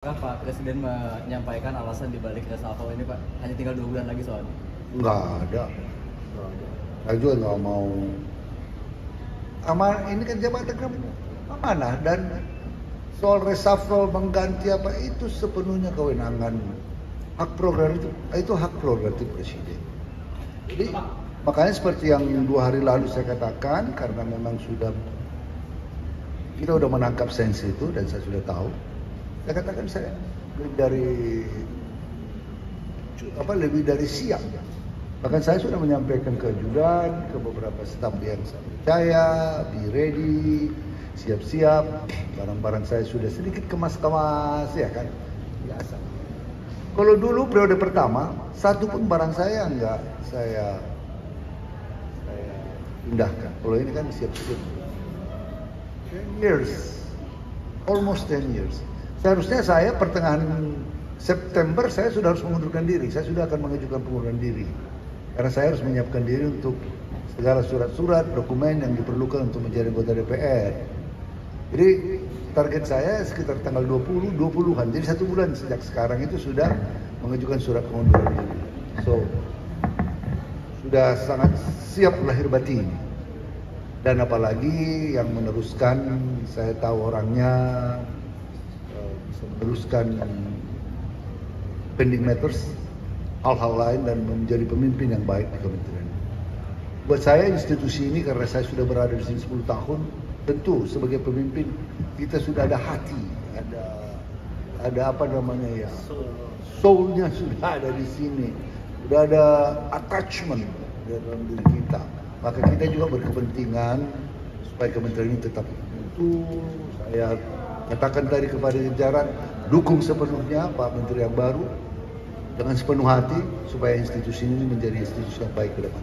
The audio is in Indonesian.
Pak Presiden menyampaikan alasan dibalik reshuffle ini Pak? Hanya tinggal dua bulan lagi soalnya. Nggak ada. Saya juga nggak mau. Aman ini kan jabatan kamu amanah dan soal reshuffle mengganti apa itu sepenuhnya kewenangan hak prerogatif itu hak prerogatif presiden. Jadi makanya seperti yang dua hari lalu saya katakan karena memang sudah kita sudah menangkap sensi itu dan saya sudah tahu. Saya katakan saya lebih dari apa lebih dari siap. Bahkan saya sudah menyampaikan ke ajudan, ke beberapa staf yang saya percaya, be ready, siap-siap. Barang-barang saya sudah sedikit kemas-kemas ya kan, biasa. Kalau dulu periode pertama, satu pun barang saya enggak saya saya pindahkan. Kalau ini kan siap-siap. 10 years, almost 10 years. Seharusnya saya pertengahan September saya sudah harus mengundurkan diri. Saya sudah akan mengajukan pengunduran diri. Karena saya harus menyiapkan diri untuk segala surat-surat, dokumen yang diperlukan untuk menjadi anggota DPR. Jadi target saya sekitar tanggal 20, 20-an. Jadi satu bulan sejak sekarang itu sudah mengajukan surat pengunduran diri. So, sudah sangat siap lahir batin. Dan apalagi yang meneruskan, saya tahu orangnya meneruskan pending matters, hal-hal lain dan menjadi pemimpin yang baik di kementerian. Buat saya institusi ini karena saya sudah berada di sini 10 tahun, tentu sebagai pemimpin kita sudah ada hati, ada ada apa namanya ya, soulnya sudah ada di sini, sudah ada attachment dalam diri kita. Maka kita juga berkepentingan supaya kementerian ini tetap utuh. Saya katakan tadi kepada jajaran, dukung sepenuhnya Pak Menteri yang baru dengan sepenuh hati supaya institusi ini menjadi institusi yang baik ke depan.